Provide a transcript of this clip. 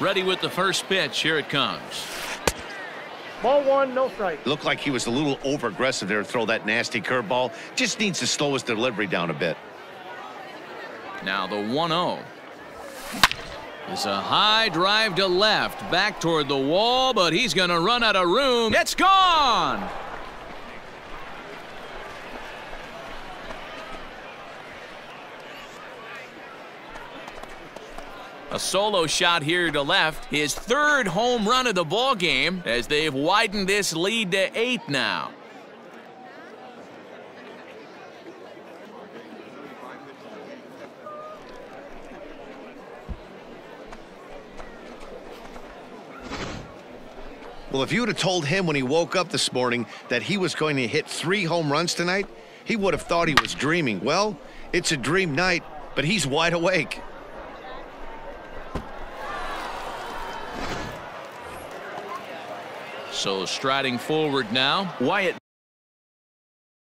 Ready with the first pitch. Here it comes. Ball one, no strike. Looked like he was a little over aggressive there to throw that nasty curveball. Just needs to slow his delivery down a bit. Now the 1-0. It's a high drive to left, back toward the wall, but he's going to run out of room. It's gone! A solo shot here to left, his third home run of the ball game as they've widened this lead to eight now. Well, if you would have told him when he woke up this morning that he was going to hit three home runs tonight, he would have thought he was dreaming. Well, it's a dream night, but he's wide awake. So striding forward now, Wyatt